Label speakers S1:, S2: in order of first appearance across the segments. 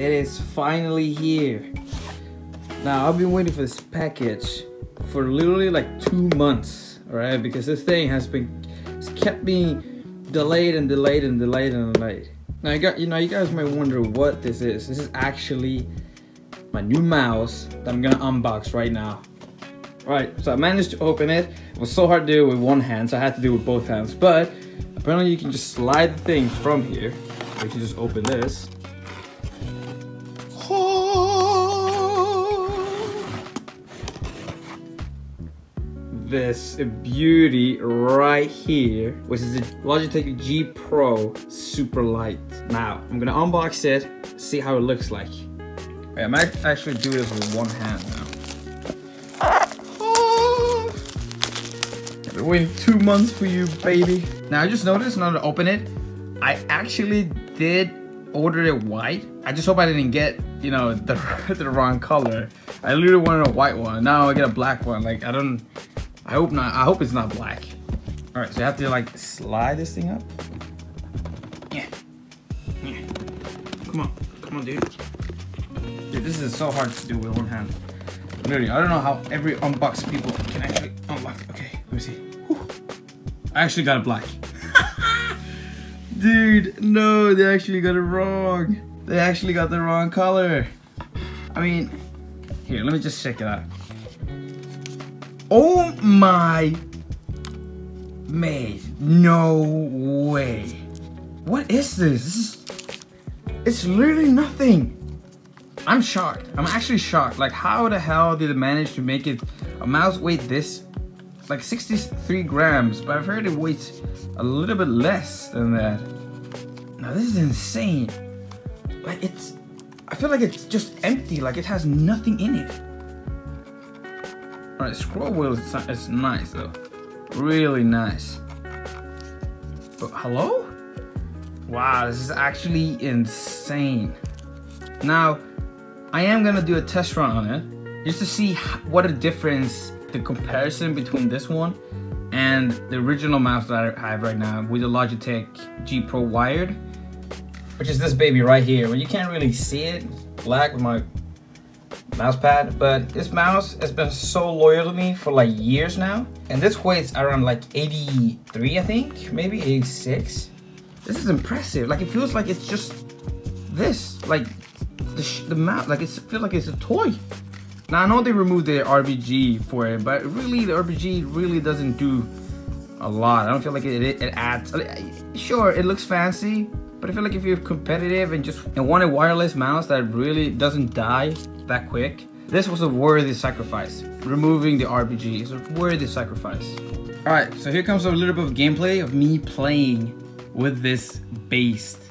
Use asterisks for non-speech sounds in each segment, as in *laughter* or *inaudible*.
S1: it is finally here. Now, I've been waiting for this package for literally like two months, alright? Because this thing has been, it's kept being delayed and delayed and delayed and delayed. Now, you got, you know, you guys might wonder what this is. This is actually my new mouse that I'm gonna unbox right now. Right, so I managed to open it. It was so hard to do it with one hand, so I had to do it with both hands. But apparently you can just slide the thing from here. You can just open this. This beauty right here, which is the Logitech G Pro Superlight. Now, I'm gonna unbox it, see how it looks like. I might actually do this with one hand now. Ah. I've been waiting two months for you, baby. Now I just noticed now to open it, I actually did order it white. I just hope I didn't get, you know, *laughs* the, the wrong color. I literally wanted a white one. Now I get a black one. Like I don't, I hope not. I hope it's not black. All right, so you have to like slide this thing up. Yeah, yeah. Come on, come on, dude. Dude, this is so hard to do with one hand. Literally, I don't know how every unbox people can actually unlock. Okay, let me see. Whew. I actually got it black. *laughs* Dude, no, they actually got it wrong. They actually got the wrong color. I mean, here, let me just check it out. Oh my mate, no way. What is this? this is, it's literally nothing. I'm shocked. I'm actually shocked. Like, how the hell did it manage to make it a mouse weight this? Like 63 grams, but I've heard it weighs a little bit less than that. Now this is insane. Like it's, I feel like it's just empty. Like it has nothing in it. All right, scroll wheel is, is nice though, really nice. But hello? Wow, this is actually insane. Now, I am gonna do a test run on it just to see what a difference the comparison between this one and the original mouse that I have right now with the Logitech G Pro wired, which is this baby right here. Well, you can't really see it, black with my mouse pad, but this mouse has been so loyal to me for like years now. And this weighs around like 83, I think, maybe 86. This is impressive. Like it feels like it's just this, like the, the mouse, like it feels like it's a toy. Now I know they removed the RBG for it, but really the RBG really doesn't do a lot. I don't feel like it, it, it adds. Sure, it looks fancy, but I feel like if you're competitive and just and want a wireless mouse that really doesn't die that quick, this was a worthy sacrifice. Removing the RPG is a worthy sacrifice. All right, so here comes a little bit of gameplay of me playing with this beast.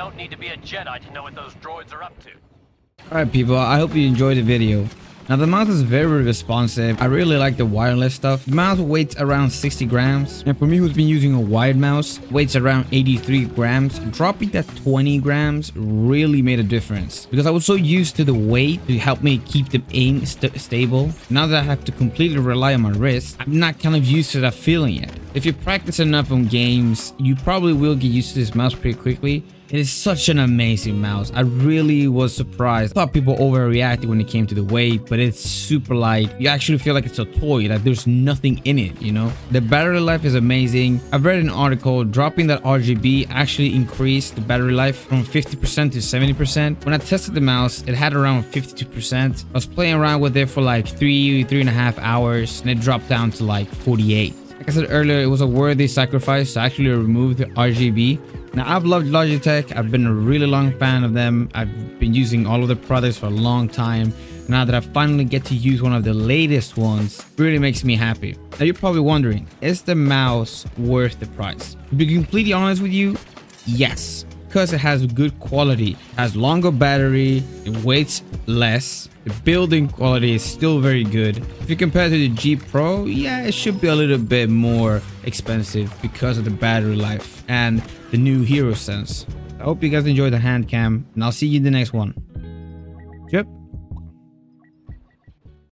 S2: don't need to be a Jedi to know what those droids are up to.
S1: Alright people, I hope you enjoyed the video. Now the mouse is very responsive. I really like the wireless stuff. The mouse weighs around 60 grams. And for me who's been using a wired mouse, weighs around 83 grams. Dropping that 20 grams really made a difference. Because I was so used to the weight to help me keep the aim st stable. Now that I have to completely rely on my wrist, I'm not kind of used to that feeling yet. If you practice enough on games, you probably will get used to this mouse pretty quickly. It is such an amazing mouse. I really was surprised. I thought people overreacted when it came to the weight, but it's super light. You actually feel like it's a toy, like there's nothing in it, you know? The battery life is amazing. I've read an article dropping that RGB actually increased the battery life from 50% to 70%. When I tested the mouse, it had around 52%. I was playing around with it for like three, three and a half hours, and it dropped down to like 48. Like I said earlier, it was a worthy sacrifice to actually remove the RGB. Now, I've loved Logitech. I've been a really long fan of them. I've been using all of their products for a long time. Now that I finally get to use one of the latest ones, really makes me happy. Now, you're probably wondering, is the mouse worth the price? To be completely honest with you, yes. Because it has good quality, has longer battery, it weighs less, the building quality is still very good. If you compare to the G Pro, yeah, it should be a little bit more expensive because of the battery life and the new Hero Sense. I hope you guys enjoyed the hand cam, and I'll see you in the next one. Yep.